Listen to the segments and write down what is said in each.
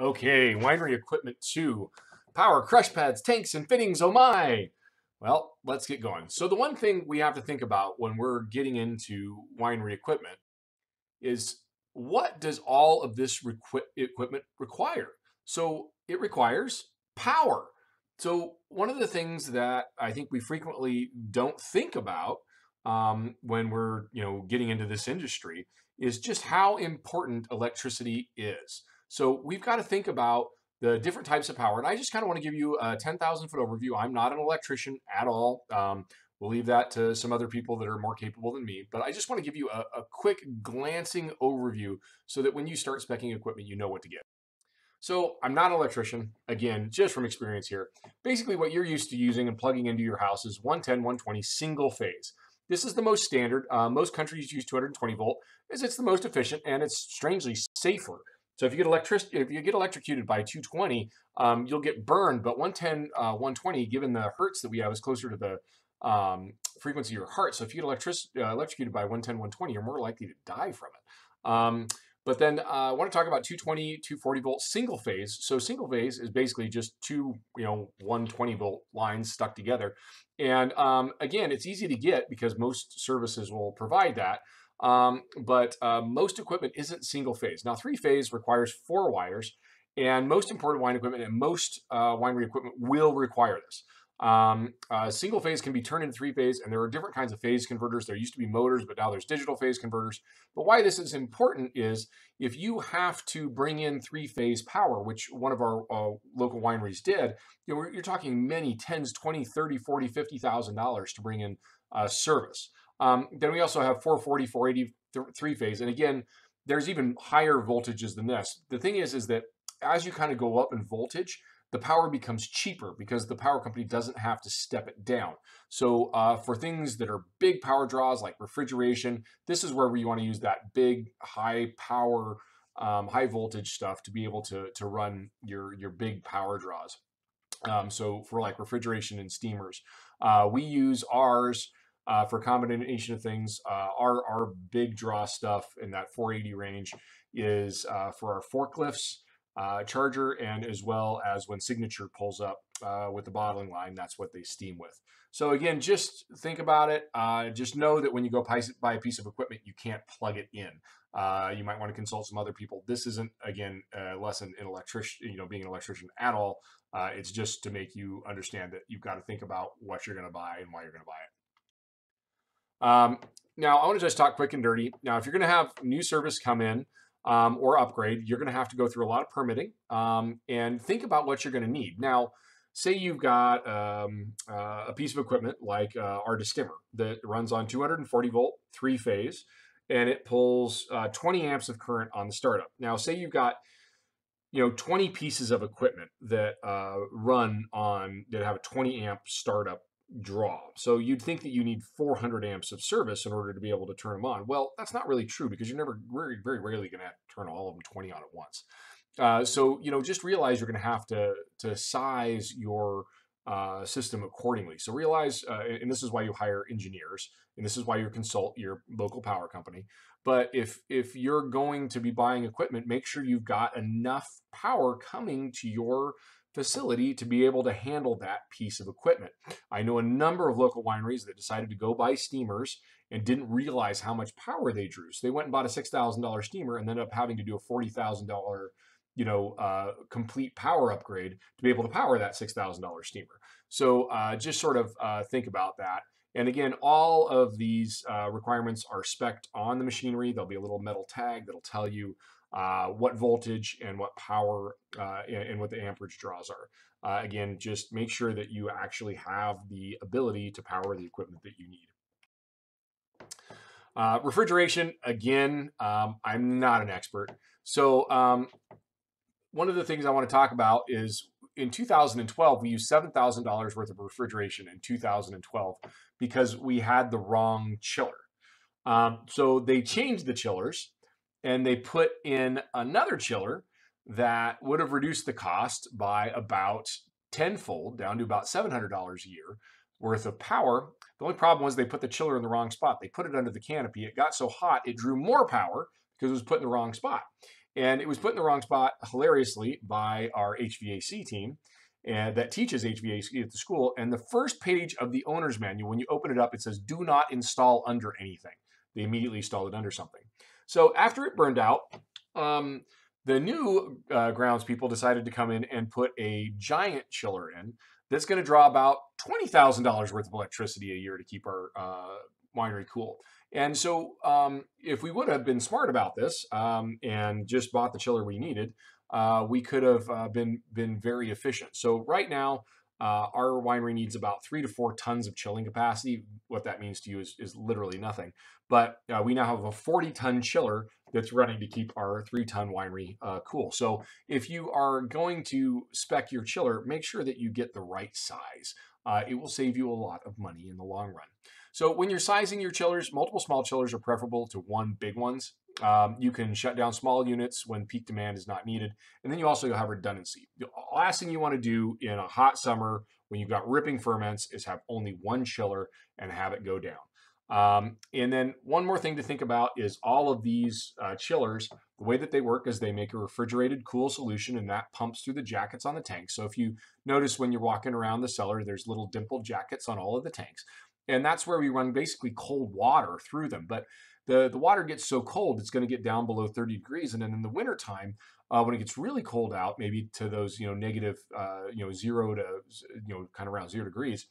Okay, winery equipment two. Power, crush pads, tanks, and fittings, oh my! Well, let's get going. So the one thing we have to think about when we're getting into winery equipment is what does all of this requi- equipment require? So it requires power. So one of the things that I think we frequently don't think about um, when we're you know getting into this industry is just how important electricity is. So we've got to think about the different types of power. And I just kind of want to give you a 10,000 foot overview. I'm not an electrician at all. Um, we'll leave that to some other people that are more capable than me. But I just want to give you a, a quick glancing overview so that when you start specing equipment, you know what to get. So I'm not an electrician, again, just from experience here. Basically what you're used to using and plugging into your house is 110, 120 single phase. This is the most standard. Uh, most countries use 220 volt as it's the most efficient and it's strangely safer. So if you get electric, if you get electrocuted by 220, um, you'll get burned. But 110, uh, 120, given the hertz that we have, is closer to the um, frequency of your heart. So if you get electric, uh, electrocuted by 110, 120, you're more likely to die from it. Um, but then uh, I want to talk about 220, 240 volt single phase. So single phase is basically just two, you know, 120 volt lines stuck together. And um, again, it's easy to get because most services will provide that. Um, but uh, most equipment isn't single phase. Now, three phase requires four wires, and most important wine equipment and most uh, winery equipment will require this. Um, uh, single phase can be turned into three phase, and there are different kinds of phase converters. There used to be motors, but now there's digital phase converters. But why this is important is if you have to bring in three phase power, which one of our uh, local wineries did, you know, you're talking many tens, 20, 30, 40, 50,000 dollars to bring in uh, service. Um, then we also have 440, 480, three phase. And again, there's even higher voltages than this. The thing is, is that as you kind of go up in voltage, the power becomes cheaper because the power company doesn't have to step it down. So uh, for things that are big power draws like refrigeration, this is where you want to use that big high power, um, high voltage stuff to be able to, to run your, your big power draws. Um, so for like refrigeration and steamers, uh, we use ours uh, for a combination of things. Uh, our, our big draw stuff in that 480 range is uh, for our forklifts, uh, charger, and as well as when Signature pulls up uh, with the bottling line, that's what they steam with. So again, just think about it. Uh, just know that when you go buy a piece of equipment, you can't plug it in. you might want to consult some other people. This isn't, again, a lesson in electrician, you know, being an electrician at all. it's just to make you understand that you've got to think about what you're going to buy and why you're going to buy it. Um, now, I want to just talk quick and dirty. Now, if you're going to have new service come in um, or upgrade, you're going to have to go through a lot of permitting um, and think about what you're going to need. Now, say you've got um, uh, a piece of equipment like uh, our destemmer that runs on 240 volt, three phase, and it pulls uh, 20 amps of current on the startup. Now, say you've got you know 20 pieces of equipment that uh, run on that have a 20 amp startup draw. So you'd think that you need 400 amps of service in order to be able to turn them on. Well, that's not really true because you're never very, very rarely going to turn all of them 20 on at once. Uh, so you know, just realize you're going to have to to size your uh, system accordingly. So realize, uh, and this is why you hire engineers, and this is why you consult your local power company. But if if you're going to be buying equipment, make sure you've got enough power coming to your facility to be able to handle that piece of equipment. I know a number of local wineries that decided to go buy steamers and didn't realize how much power they drew. So they went and bought a $6,000 steamer and ended up having to do a $40,000 you know, uh, complete power upgrade to be able to power that $6,000 steamer. So uh, just sort of uh, think about that. And again, all of these uh, requirements are specced on the machinery. There'll be a little metal tag that'll tell you uh, what voltage and what power uh, and, and, what the amperage draws are. Uh, again, just make sure that you actually have the ability to power the equipment that you need. Uh, refrigeration, again, um, I'm not an expert. So um, one of the things I want to talk about is in 2012, we used $7,000 worth of refrigeration in 2012 because we had the wrong chiller. Um, so they changed the chillers and they put in another chiller that would have reduced the cost by about tenfold, down to about $700 a year worth of power. The only problem was they put the chiller in the wrong spot. They put it under the canopy. It got so hot, it drew more power because it was put in the wrong spot. And it was put in the wrong spot, hilariously, by our HVAC team and that teaches HVAC at the school. And the first page of the owner's manual, when you open it up, it says, do not install under anything. They immediately installed it under something. So after it burned out, um, the new uh, grounds people decided to come in and put a giant chiller in that's going to draw about $20,000 worth of electricity a year to keep our uh, winery cool. And so, um, if we would have been smart about this um, and just bought the chiller we needed, uh, we could have uh, been been very efficient. So right now, uh, our winery needs about three to four tons of chilling capacity. What that means to you is, is literally nothing. But uh, we now have a 40 ton chiller that's running to keep our three ton winery uh, cool. So if you are going to spec your chiller, make sure that you get the right size. Uh, it will save you a lot of money in the long run. So when you're sizing your chillers, multiple small chillers are preferable to one big ones. Um, you can shut down small units when peak demand is not needed. And then you also have redundancy. The last thing you want to do in a hot summer when you've got ripping ferments is have only one chiller and have it go down. Um, and then one more thing to think about is all of these uh, chillers, the way that they work is they make a refrigerated cool solution and that pumps through the jackets on the tank. So if you notice when you're walking around the cellar, there's little dimpled jackets on all of the tanks. And that's where we run basically cold water through them. But the, the water gets so cold, it's going to get down below 30 degrees. And then in the wintertime, uh, when it gets really cold out, maybe to those, you know, negative, uh, you know, zero to, you know, kind of around zero degrees,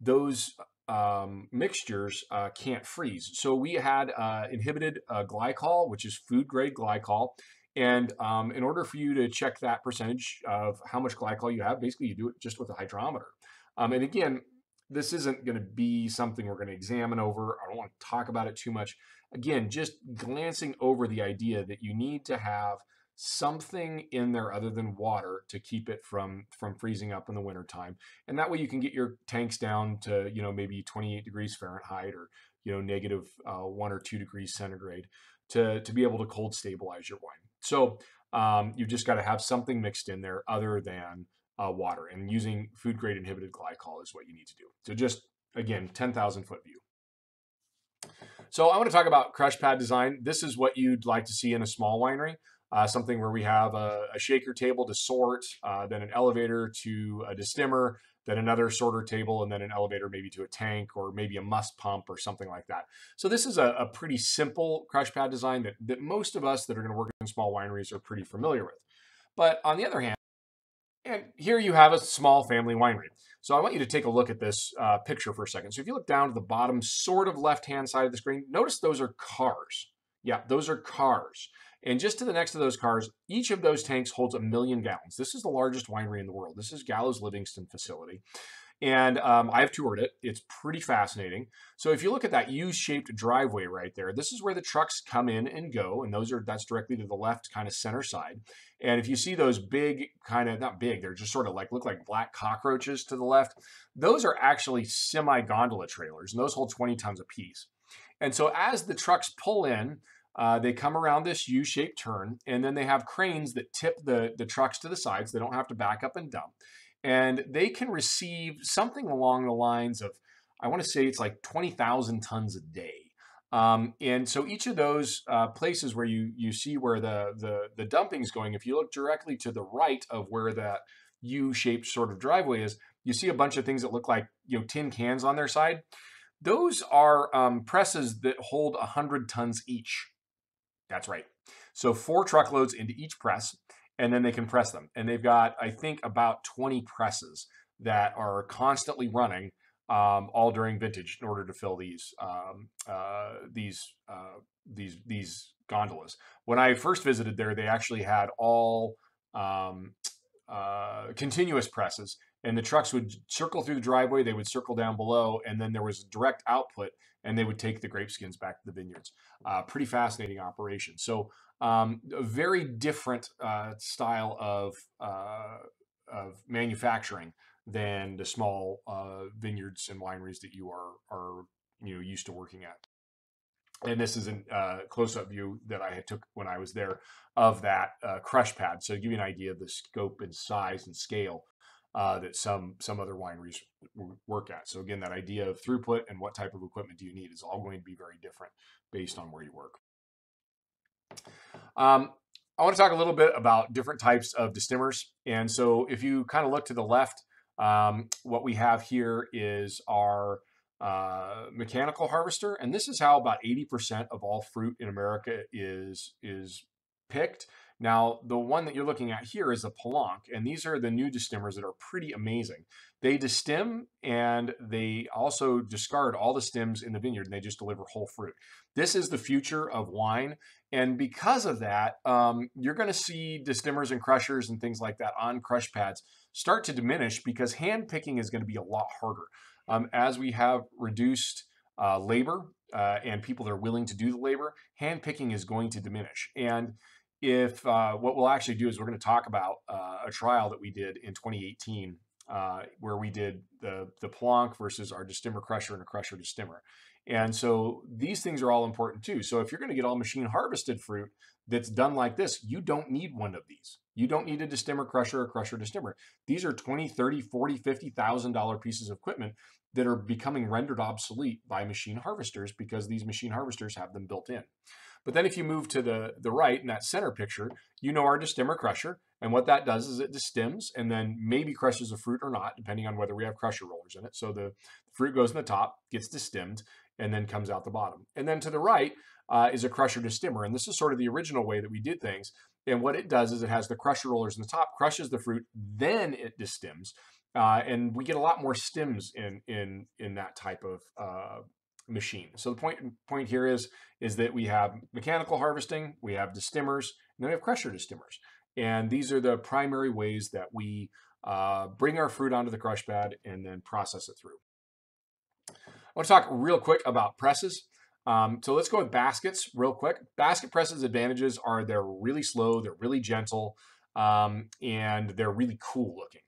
those um, mixtures uh, can't freeze. So we had uh, inhibited uh, glycol, which is food grade glycol. And um, in order for you to check that percentage of how much glycol you have, basically you do it just with a hydrometer. Um, and again, this isn't going to be something we're going to examine over. I don't want to talk about it too much. Again, just glancing over the idea that you need to have something in there other than water to keep it from from freezing up in the wintertime. And that way you can get your tanks down to, you know, maybe 28 degrees Fahrenheit or, you know, negative, uh, one or two degrees centigrade to, to be able to cold stabilize your wine. So um, you've just got to have something mixed in there other than uh, water. And using food grade inhibited glycol is what you need to do. So just, again, 10,000 foot view. So I want to talk about crush pad design. This is what you'd like to see in a small winery. Uh, something where we have a, a shaker table to sort, uh, then an elevator to a destemmer, then another sorter table, and then an elevator maybe to a tank or maybe a must pump or something like that. So this is a, a pretty simple crush pad design that, that most of us that are going to work in small wineries are pretty familiar with. But on the other hand, and here you have a small family winery. So I want you to take a look at this uh, picture for a second. So if you look down to the bottom sort of left-hand side of the screen, notice those are cars. Yeah, those are cars. And just to the next of those cars, each of those tanks holds a million gallons. This is the largest winery in the world. This is Gallo's Livingston facility. And um, I've toured it. It's pretty fascinating. So if you look at that U-shaped driveway right there, this is where the trucks come in and go, and those are that's directly to the left, kind of center side. And if you see those big, kind of not big, they're just sort of like look like black cockroaches to the left. Those are actually semi gondola trailers, and those hold 20 tons apiece. And so as the trucks pull in, uh, they come around this U-shaped turn, and then they have cranes that tip the, the trucks to the sides. So They don't have to back up and dump and they can receive something along the lines of, I want to say it's like 20,000 tons a day. Um, and so each of those uh, places where you you see where the, the the dumping is going, if you look directly to the right of where that U-shaped sort of driveway is, you see a bunch of things that look like you know tin cans on their side. Those are um, presses that hold 100 tons each. That's right. So four truckloads into each press and then they can press them. And they've got, I think, about 20 presses that are constantly running um, all during vintage in order to fill these um, uh, these uh, these these gondolas. When I first visited there, they actually had all um, uh, continuous presses, and the trucks would circle through the driveway. They would circle down below, and then there was direct output, and they would take the grape skins back to the vineyards. Uh, pretty fascinating operation. So um, a very different uh, style of uh, of manufacturing than the small uh, vineyards and wineries that you are are you know used to working at. And this is a uh, close-up view that I had took when I was there of that uh, crush pad. So give you an idea of the scope and size and scale uh, that some some other wineries work at. So again, that idea of throughput and what type of equipment do you need is all going to be very different based on where you work. Um, I want to talk a little bit about different types of destemmers. And so if you kind of look to the left, um, what we have here is our uh, mechanical harvester. And this is how about 80% of all fruit in America is, is picked. Now, the one that you're looking at here is a Pellenc, and these are the new destemmers that are pretty amazing. They destem and they also discard all the stems in the vineyard and they just deliver whole fruit. This is the future of wine. And because of that, um, you're going to see destemmers and crushers and things like that on crush pads start to diminish because hand picking is going to be a lot harder. Um, as we have reduced uh, labor uh, and people that are willing to do the labor, hand picking is going to diminish. And if uh, what we'll actually do is we're going to talk about uh, a trial that we did in 2018 uh, where we did the the Pellenc versus our destemmer crusher and a crusher destemmer. And so these things are all important too. So if you're going to get all machine harvested fruit that's done like this, you don't need one of these. You don't need a destemmer crusher or crusher destemmer. These are 20, 30, 40, 50,000 dollar pieces of equipment that are becoming rendered obsolete by machine harvesters because these machine harvesters have them built in. But then if you move to the, the right in that center picture, you know our destemmer crusher. And what that does is it destems and then maybe crushes the fruit or not, depending on whether we have crusher rollers in it. So the fruit goes in the top, gets destemmed, and then comes out the bottom. And then to the right uh, is a crusher destemmer. And this is sort of the original way that we did things. And what it does is it has the crusher rollers in the top, crushes the fruit, then it destems. Uh, and we get a lot more stems in in in that type of uh, machine. So the point point here is is that we have mechanical harvesting, we have destemmers, and then we have crusher destemmers. And these are the primary ways that we uh, bring our fruit onto the crush pad and then process it through. I want to talk real quick about presses. Um, so let's go with baskets real quick. Basket presses advantages are they're really slow, they're really gentle, um, and they're really cool looking.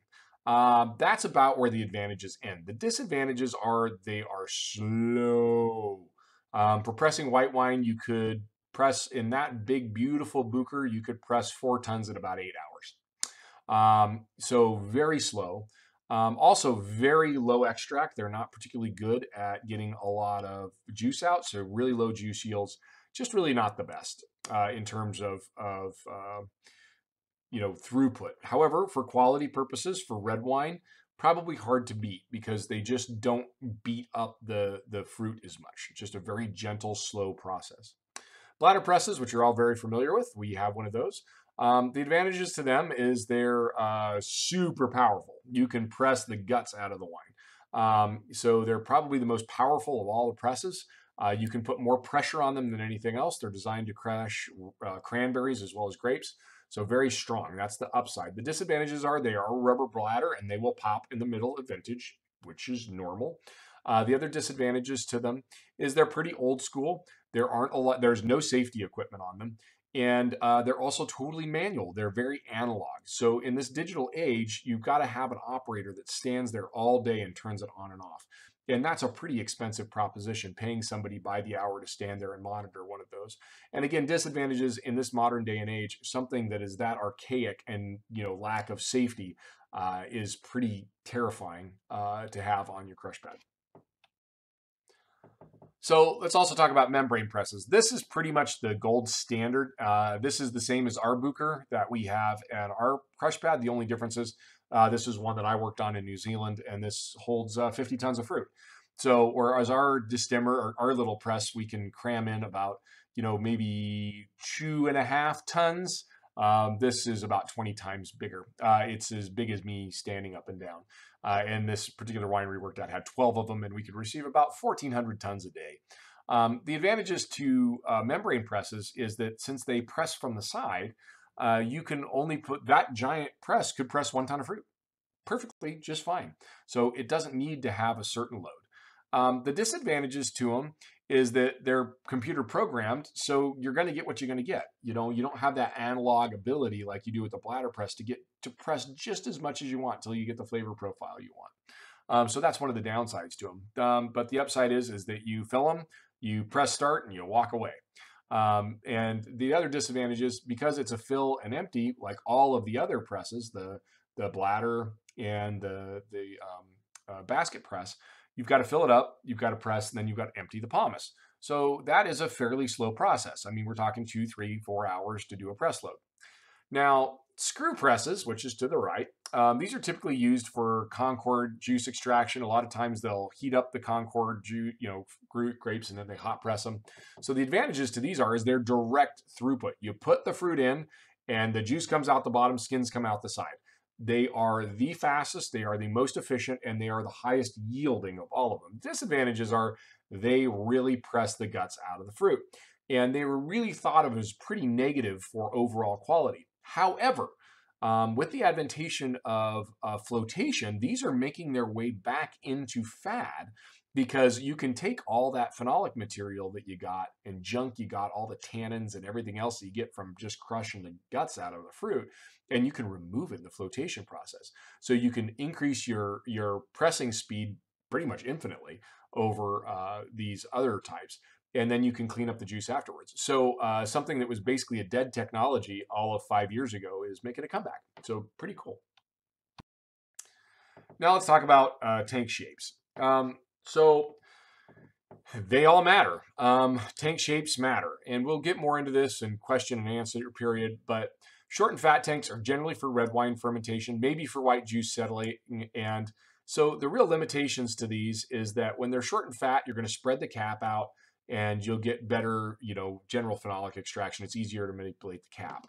Um, that's about where the advantages end. The disadvantages are they are slow. Um, for pressing white wine, you could press in that big, beautiful Bucher, you could press four tons in about eight hours. Um, so very slow. Um, also, very low extract. They're not particularly good at getting a lot of juice out, so really low juice yields. Just really not the best uh, in terms of, of uh, you know, throughput. However, for quality purposes, for red wine, probably hard to beat because they just don't beat up the, the fruit as much. It's just a very gentle, slow process. Bladder presses, which you're all very familiar with, we have one of those. Um, the advantages to them is they're uh, super powerful. You can press the guts out of the wine. Um, so they're probably the most powerful of all the presses. Uh, you can put more pressure on them than anything else. They're designed to crush uh, cranberries as well as grapes. So very strong. That's the upside. The disadvantages are they are a rubber bladder and they will pop in the middle of vintage, which is normal. Uh, the other disadvantages to them is they're pretty old school. There aren't a lot. There's no safety equipment on them, and uh, they're also totally manual. They're very analog. So in this digital age, you've got to have an operator that stands there all day and turns it on and off. And that's a pretty expensive proposition, paying somebody by the hour to stand there and monitor one of those. And again, disadvantages in this modern day and age, something that is that archaic and you know lack of safety uh, is pretty terrifying uh, to have on your crush pad. So let's also talk about membrane presses. This is pretty much the gold standard. Uh, this is the same as our Bucher that we have at our crush pad. The only difference is uh, this is one that I worked on in New Zealand, and this holds uh, 50 tons of fruit. So, whereas our destemmer or our little press, we can cram in about, you know, maybe two and a half tons. Um, this is about 20 times bigger. Uh, it's as big as me standing up and down. Uh, and this particular winery worked out had 12 of them, and we could receive about 1,400 tons a day. Um, the advantages to uh, membrane presses is that since they press from the side, uh, you can only put that giant press could press one ton of fruit perfectly just fine. So it doesn't need to have a certain load. Um, the disadvantages to them is that they're computer programmed, so you're going to get what you're going to get. You know, you don't have that analog ability like you do with the bladder press to get to press just as much as you want until you get the flavor profile you want. Um, so that's one of the downsides to them. Um, but the upside is is that you fill them, you press start, and you walk away. Um, and the other disadvantage is because it's a fill and empty, like all of the other presses, the the bladder and the the um, uh, basket press, you've got to fill it up, you've got to press, and then you've got to empty the pomace. So that is a fairly slow process. I mean, we're talking two, three, four hours to do a press load. Now, screw presses, which is to the right, um, these are typically used for Concord juice extraction. A lot of times they'll heat up the Concord juice, you know, grapes and then they hot press them. So the advantages to these are is they're direct throughput. You put the fruit in and the juice comes out the bottom, skins come out the side. They are the fastest, they are the most efficient, and they are the highest yielding of all of them. Disadvantages are they really press the guts out of the fruit. And they were really thought of as pretty negative for overall quality. However, um, with the adventation of uh, flotation, these are making their way back into fad because you can take all that phenolic material that you got and junk you got, all the tannins and everything else that you get from just crushing the guts out of the fruit, and you can remove it in the flotation process. So you can increase your your pressing speed pretty much infinitely over uh, these other types and then you can clean up the juice afterwards. So uh, something that was basically a dead technology all of five years ago is making a comeback. So pretty cool. Now let's talk about uh, tank shapes. Um, so they all matter. Um, tank shapes matter, and we'll get more into this in question and answer period. But short and fat tanks are generally for red wine fermentation, maybe for white juice settling, and so the real limitations to these is that when they're short and fat, you're going to spread the cap out and you'll get better, you know, general phenolic extraction. It's easier to manipulate the cap.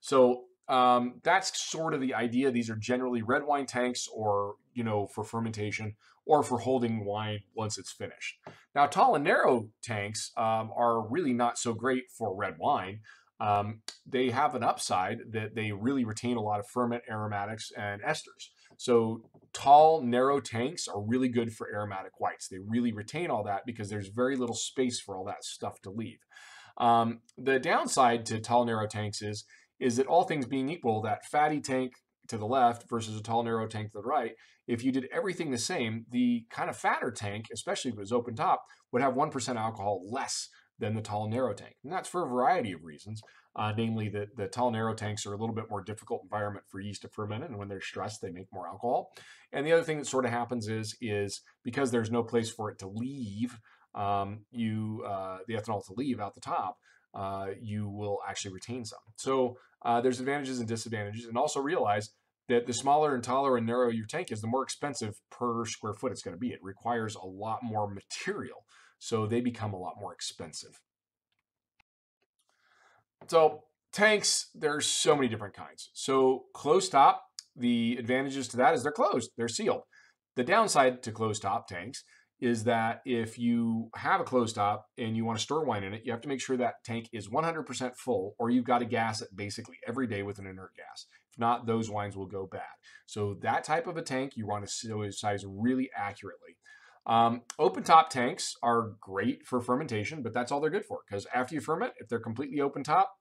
So um, that's sort of the idea. These are generally red wine tanks or, you know, for fermentation or for holding wine once it's finished. Now, tall and narrow tanks um, are really not so great for red wine. Um, they have an upside that they really retain a lot of ferment aromatics and esters. So tall, narrow tanks are really good for aromatic whites. They really retain all that because there's very little space for all that stuff to leave. Um, the downside to tall, narrow tanks is, is that all things being equal, that fatty tank to the left versus a tall, narrow tank to the right, if you did everything the same, the kind of fatter tank, especially if it was open top, would have 1% alcohol less than the tall, narrow tank. And that's for a variety of reasons. Uh, namely, that the tall, narrow tanks are a little bit more difficult environment for yeast to ferment in, and when they're stressed, they make more alcohol. And the other thing that sort of happens is, is because there's no place for it to leave, um, you uh, the ethanol to leave out the top, uh, you will actually retain some. So uh, there's advantages and disadvantages, and also realize that the smaller and taller and narrow your tank is, the more expensive per square foot it's going to be. It requires a lot more material, so they become a lot more expensive. So tanks, there's so many different kinds. So closed top, the advantages to that is they're closed, they're sealed. The downside to closed top tanks is that if you have a closed top and you want to store wine in it, you have to make sure that tank is 100% full or you've got to gas it basically every day with an inert gas. If not, those wines will go bad. So that type of a tank, you want to size really accurately. Um, open top tanks are great for fermentation, but that's all they're good for because after you ferment, if they're completely open top,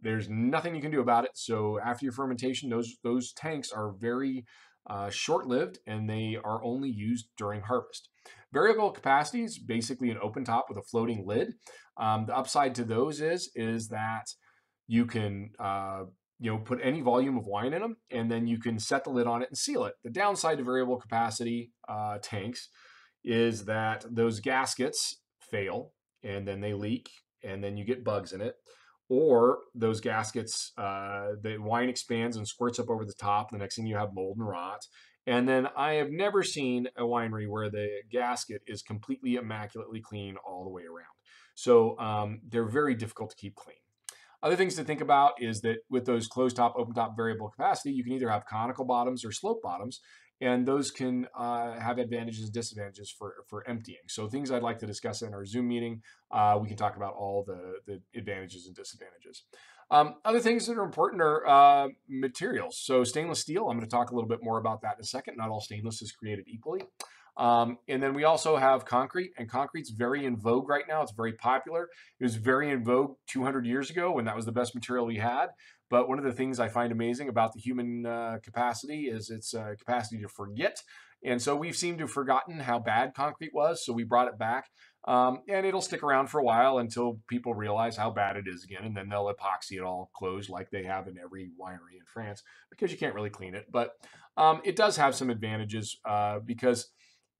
there's nothing you can do about it. So after your fermentation, those those tanks are very uh, short-lived and they are only used during harvest. Variable capacity is basically an open top with a floating lid. Um, the upside to those is is that you can uh, you know put any volume of wine in them, and then you can set the lid on it and seal it. The downside to variable capacity uh, tanks is that those gaskets fail and then they leak and then you get bugs in it. Or those gaskets uh, the wine expands and squirts up over the top the next thing you have mold and rot. And then i have never seen a winery where the gasket is completely immaculately clean all the way around. So um, they're very difficult to keep clean. Other things to think about is that with those closed top open top variable capacity you can either have conical bottoms or slope bottoms and those can uh, have advantages and disadvantages for, for emptying. So things I'd like to discuss in our Zoom meeting, uh, we can talk about all the, the advantages and disadvantages. Um, other things that are important are uh, materials. So stainless steel, I'm going to talk a little bit more about that in a second. Not all stainless is created equally. Um, and then we also have concrete, and concrete's very in vogue right now. It's very popular. It was very in vogue 200 years ago when that was the best material we had. But one of the things I find amazing about the human uh, capacity is its uh, capacity to forget. And so we've seemed to have forgotten how bad concrete was, so we brought it back. Um, and it'll stick around for a while until people realize how bad it is again, and then they'll epoxy it all closed like they have in every winery in France because you can't really clean it. But um, it does have some advantages uh, because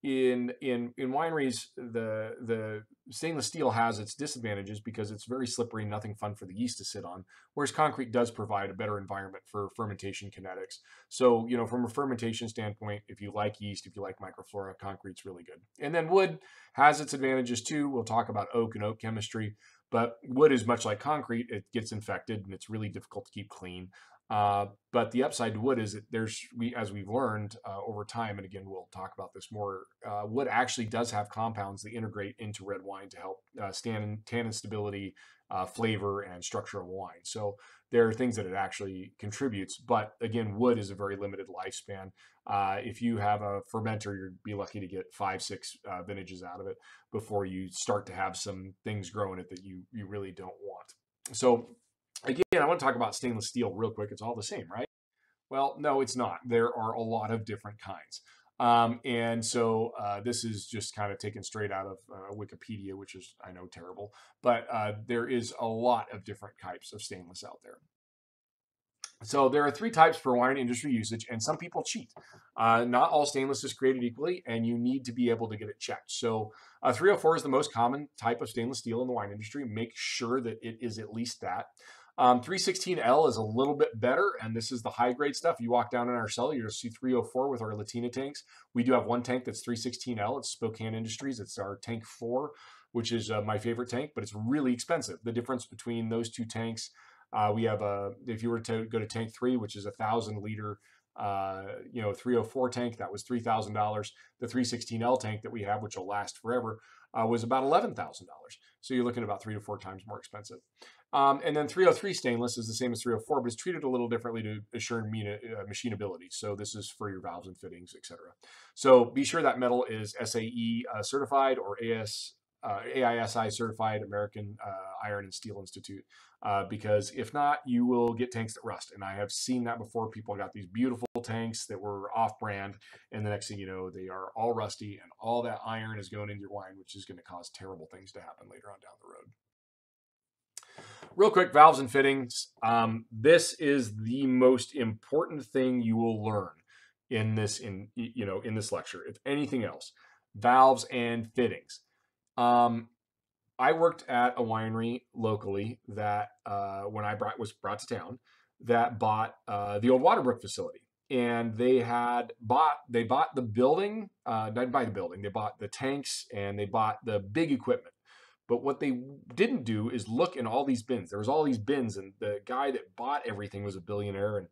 in in in wineries the the stainless steel has its disadvantages because it's very slippery nothing fun for the yeast to sit on whereas concrete does provide a better environment for fermentation kinetics. So you know from a fermentation standpoint if you like yeast if you like microflora concrete's really good. And then wood has its advantages too. We'll talk about oak and oak chemistry but wood is much like concrete. It gets infected and it's really difficult to keep clean uh, but the upside to wood is that there's, we, as we've learned uh, over time, and again, we'll talk about this more, uh, wood actually does have compounds that integrate into red wine to help uh, stand tannin stability, uh, flavor, and structure of wine. So there are things that it actually contributes. But again, wood is a very limited lifespan. If you have a fermenter, you'd be lucky to get five, six vintages out of it before you start to have some things growing it that you, you really don't want. So Again, I want to talk about stainless steel real quick. It's all the same, right? Well, no, it's not. There are a lot of different kinds. Um, and so uh, this is just kind of taken straight out of uh, Wikipedia, which is, I know, terrible. But uh, there is a lot of different types of stainless out there. So there are three types for wine industry usage, and some people cheat. Uh, not all stainless is created equally, and you need to be able to get it checked. So uh, 304 is the most common type of stainless steel in the wine industry. Make sure that it is at least that. Um, 316L is a little bit better, and this is the high grade stuff. You walk down in our cellar, you'll see 304 with our Letina tanks. We do have one tank that's 316L. It's Spokane Industries. It's our tank four, which is uh, my favorite tank, but it's really expensive. The difference between those two tanks, uh, we have a, if you were to go to tank three, which is a thousand liter uh, you know, 304 tank, that was $3,000. The 316L tank that we have, which will last forever, uh, was about $11,000. So you're looking at about three to four times more expensive. Um, and then 303 stainless is the same as 304, but it's treated a little differently to assure uh, machinability. So this is for your valves and fittings, etc. So be sure that metal is SAE uh, certified or AS, uh, AISI certified, American uh, Iron and Steel Institute, uh, because if not, you will get tanks that rust. And I have seen that before. People got these beautiful tanks that were off-brand, and the next thing you know, they are all rusty, and all that iron is going into your wine, which is going to cause terrible things to happen later on down the road. Real quick, valves and fittings. Um, this is the most important thing you will learn in this in you know in this lecture. If anything else, valves and fittings. Um, I worked at a winery locally that uh, when I brought was brought to town that bought uh, the old Waterbrook facility, and they had bought they bought the building, uh, didn't buy the building, they bought the tanks and they bought the big equipment. But what they didn't do is look in all these bins. There was all these bins, and the guy that bought everything was a billionaire, and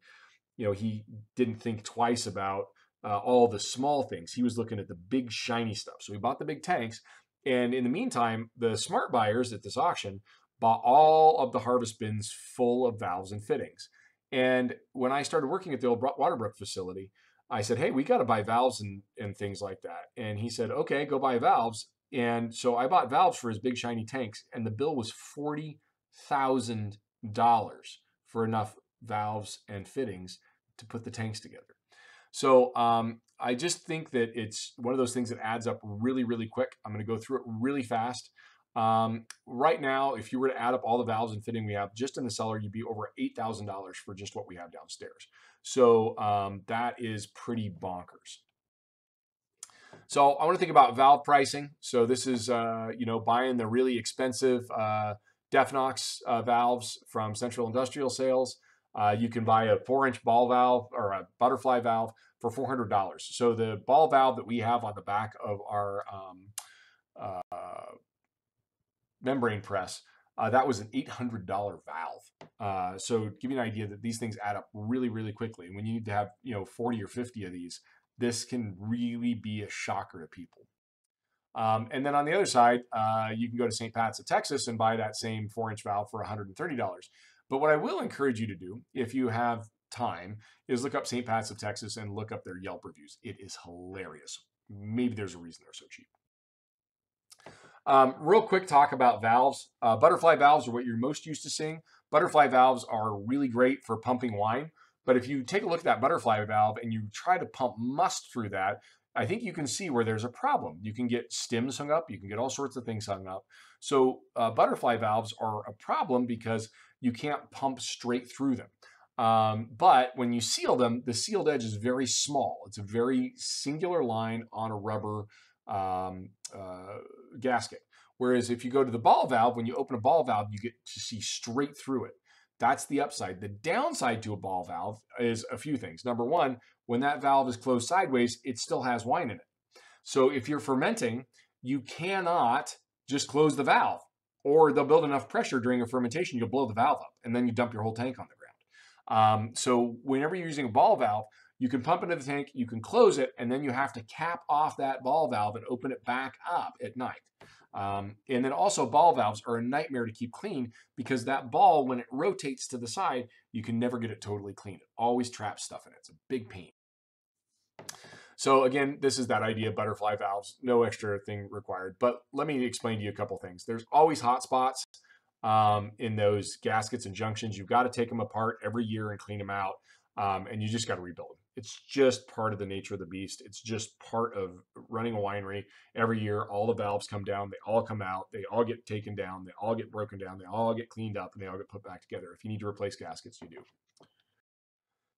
you know he didn't think twice about uh, all the small things. He was looking at the big shiny stuff. So he bought the big tanks, and in the meantime, the smart buyers at this auction bought all of the harvest bins full of valves and fittings. And when I started working at the old Waterbrook facility, I said, "Hey, we got to buy valves and and things like that." And he said, "Okay, go buy valves." And so I bought valves for his big shiny tanks, and the bill was forty thousand dollars for enough valves and fittings to put the tanks together. So um, I just think that it's one of those things that adds up really, really quick. I'm going to go through it really fast. Um, right now, if you were to add up all the valves and fitting we have just in the cellar, you'd be over $8,000 for just what we have downstairs. So um, that is pretty bonkers. So I want to think about valve pricing. So this is, uh, you know, buying the really expensive uh, Definox uh, valves from Central Industrial Sales. Uh, you can buy a four-inch ball valve or a butterfly valve for $400. So the ball valve that we have on the back of our um, uh, membrane press, uh, that was an $800 valve. so give you an idea that these things add up really, really quickly. And when you need to have, you know, 40 or 50 of these, this can really be a shocker to people. Um, and then on the other side, uh, you can go to St. Pat's of Texas and buy that same four inch valve for $130. But what I will encourage you to do, if you have time, is look up St. Pat's of Texas and look up their Yelp reviews. It is hilarious. Maybe there's a reason they're so cheap. Um, real quick talk about valves. Uh, butterfly valves are what you're most used to seeing. Butterfly valves are really great for pumping wine. But if you take a look at that butterfly valve and you try to pump must through that, I think you can see where there's a problem. You can get stems hung up, you can get all sorts of things hung up. So uh, butterfly valves are a problem because you can't pump straight through them. Um, but when you seal them, the sealed edge is very small. It's a very singular line on a rubber um, uh, gasket. Whereas if you go to the ball valve, when you open a ball valve, you get to see straight through it. That's the upside. The downside to a ball valve is a few things. Number one, when that valve is closed sideways, it still has wine in it. So if you're fermenting, you cannot just close the valve, or they'll build enough pressure during a fermentation, you'll blow the valve up, and then you dump your whole tank on the ground. Um, so whenever you're using a ball valve, you can pump into the tank, you can close it, and then you have to cap off that ball valve and open it back up at night. Um, and then also ball valves are a nightmare to keep clean because that ball, when it rotates to the side, you can never get it totally clean. It always traps stuff in it. It's a big pain. So again, this is that idea of butterfly valves, no extra thing required. But let me explain to you a couple things. There's always hot spots um, in those gaskets and junctions. You've got to take them apart every year and clean them out. Um, and you just got to rebuild them. It's just part of the nature of the beast. It's just part of running a winery. Every year, all the valves come down. They all come out. They all get taken down. They all get broken down. They all get cleaned up, and they all get put back together. If you need to replace gaskets, you do.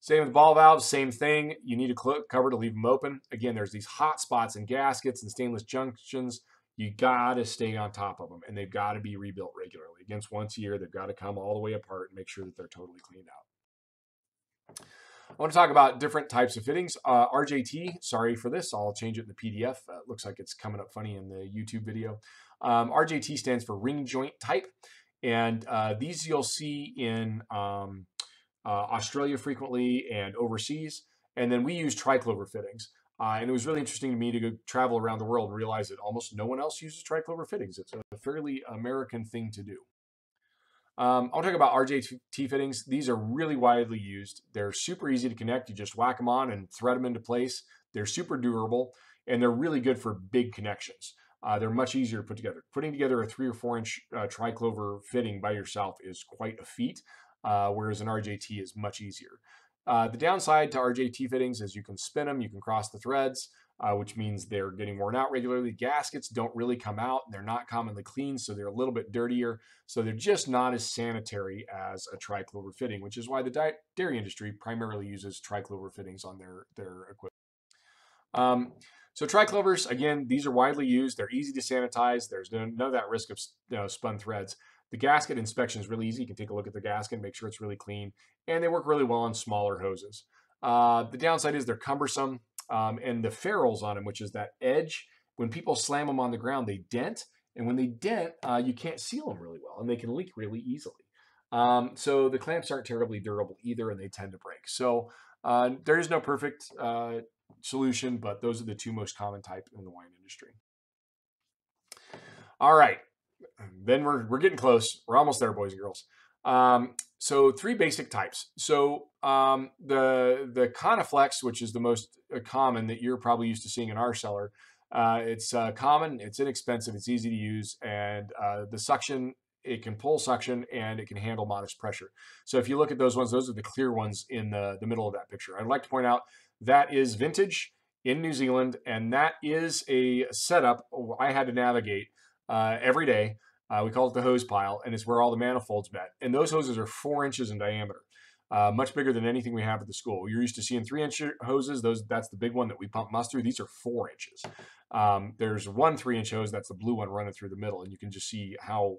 Same with ball valves, same thing. You need a cover to leave them open. Again, there's these hot spots in gaskets and stainless junctions. You got to stay on top of them, and they've got to be rebuilt regularly. Against once a year, they've got to come all the way apart and make sure that they're totally cleaned out. I want to talk about different types of fittings. Uh, RJT, sorry for this, I'll change it in the PDF. Uh, looks like it's coming up funny in the YouTube video. Um, RJT stands for ring joint type, and uh, these you'll see in um, uh, Australia frequently and overseas. And then we use triclover fittings. Uh, and it was really interesting to me to go travel around the world and realize that almost no one else uses triclover fittings. It's a fairly American thing to do. Um, I'll talk about RJT fittings. These are really widely used. They're super easy to connect. You just whack them on and thread them into place. They're super durable and they're really good for big connections. Uh, they're much easier to put together. Putting together a three or four inch uh, triclover fitting by yourself is quite a feat uh, whereas an RJT is much easier. Uh, the downside to RJT fittings is you can spin them, you can cross the threads, uh, which means they're getting worn out regularly. Gaskets don't really come out. They're not commonly clean, so they're a little bit dirtier. So they're just not as sanitary as a triclover fitting, which is why the dairy industry primarily uses triclover fittings on their, their equipment. Um, so triclovers, again, these are widely used. They're easy to sanitize. There's none of that risk of you know, spun threads. The gasket inspection is really easy. You can take a look at the gasket, make sure it's really clean, and they work really well on smaller hoses. Uh, the downside is they're cumbersome, um, and the ferrules on them, which is that edge, when people slam them on the ground, they dent, and when they dent, uh, you can't seal them really well, and they can leak really easily. Um, so the clamps aren't terribly durable either, and they tend to break. So uh, there is no perfect uh, solution, but those are the two most common type in the wine industry. All right, then we're, we're getting close. We're almost there, boys and girls. Um, so three basic types. So um, the the Coniflex, which is the most uh, common that you're probably used to seeing in our cellar, uh, it's uh, common, it's inexpensive, it's easy to use, and uh, the suction it can pull suction and it can handle modest pressure. So if you look at those ones, those are the clear ones in the, the middle of that picture. I'd like to point out that is vintage in New Zealand, and that is a setup I had to navigate uh, every day. Uh, we call it the hose pile, and it's where all the manifolds met. And those hoses are four inches in diameter, uh, much bigger than anything we have at the school. You're used to seeing three inch hoses. Those that's the big one that we pump must through. These are four inches. Um, there's one three inch hose. That's the blue one running through the middle, and you can just see how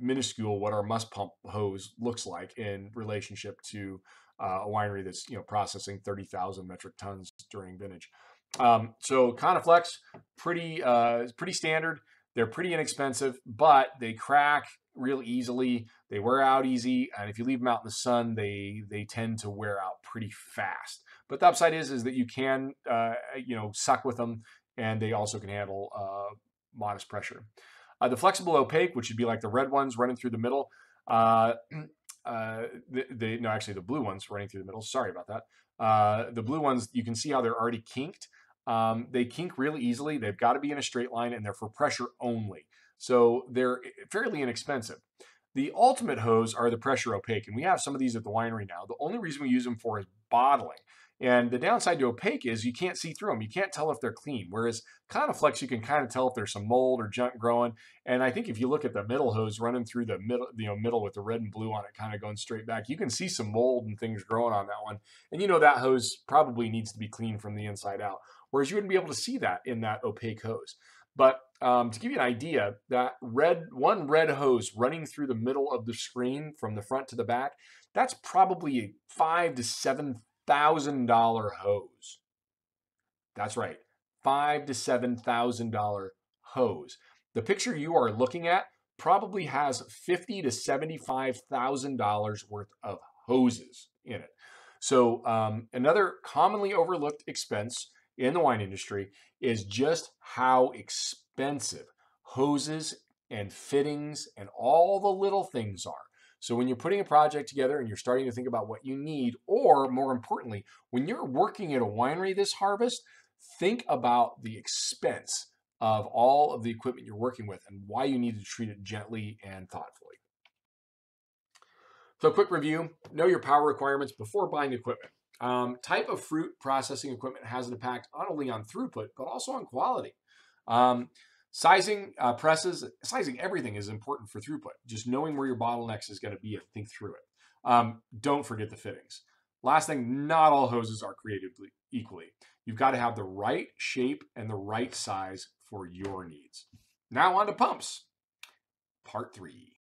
minuscule what our must pump hose looks like in relationship to uh, a winery that's you know processing 30,000 metric tons during vintage. Um, so Coniflex, pretty uh, pretty standard. They're pretty inexpensive, but they crack real easily. They wear out easy, and if you leave them out in the sun, they they tend to wear out pretty fast. But the upside is is that you can uh, you know suck with them, and they also can handle uh, modest pressure. Uh, the flexible opaque, which would be like the red ones running through the middle. Uh, uh, the, the, no, actually the blue ones running through the middle. Sorry about that. Uh, the blue ones, you can see how they're already kinked. Um, they kink really easily. They've got to be in a straight line and they're for pressure only. So they're fairly inexpensive. The ultimate hose are the pressure opaque, and we have some of these at the winery now. The only reason we use them for is bottling. And the downside to opaque is you can't see through them. You can't tell if they're clean. Whereas Conoflex, you can kind of tell if there's some mold or junk growing. And I think if you look at the middle hose running through the middle, you know, middle with the red and blue on it, kind of going straight back, you can see some mold and things growing on that one. And you know that hose probably needs to be cleaned from the inside out. Whereas you wouldn't be able to see that in that opaque hose. But um, to give you an idea, that red one red hose running through the middle of the screen from the front to the back, that's probably a five to seven thousand dollar hose. That's right, five to seven thousand dollar hose. The picture you are looking at probably has fifty to seventy-five thousand dollars worth of hoses in it. So um, another commonly overlooked expense in the wine industry is just how expensive hoses and fittings and all the little things are. So when you're putting a project together and you're starting to think about what you need, or more importantly, when you're working at a winery this harvest, think about the expense of all of the equipment you're working with and why you need to treat it gently and thoughtfully. So quick review, know your power requirements before buying equipment. Um, type of fruit processing equipment has an impact not only on throughput, but also on quality. Um, Sizing uh, presses, sizing everything is important for throughput. Just knowing where your bottlenecks is going to be and think through it. Um, don't forget the fittings. Last thing, not all hoses are created equally. You've got to have the right shape and the right size for your needs. Now on to pumps, part three.